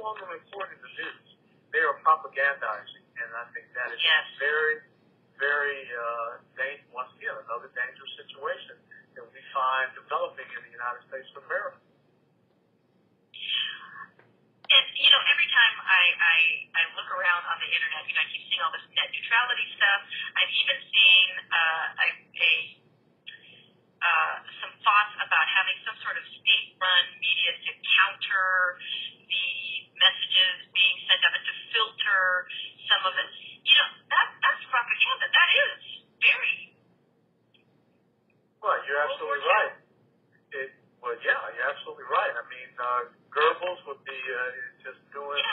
longer reporting the news. They are propagandizing, and I think that is Yes. very, very uh, dang, once again another dangerous situation that we find developing in the United States of America. And you know, every time I, I I look around on the internet, you know, I keep seeing all this net neutrality stuff. I've even seen uh, a, a uh, some thoughts about having some sort of state-run media to counter the messages being sent out and to filter some of it. You know, that that's propaganda. That is very Well, you're absolutely right. It, well, yeah, you're absolutely right. I mean, uh, Goebbels would be uh, just doing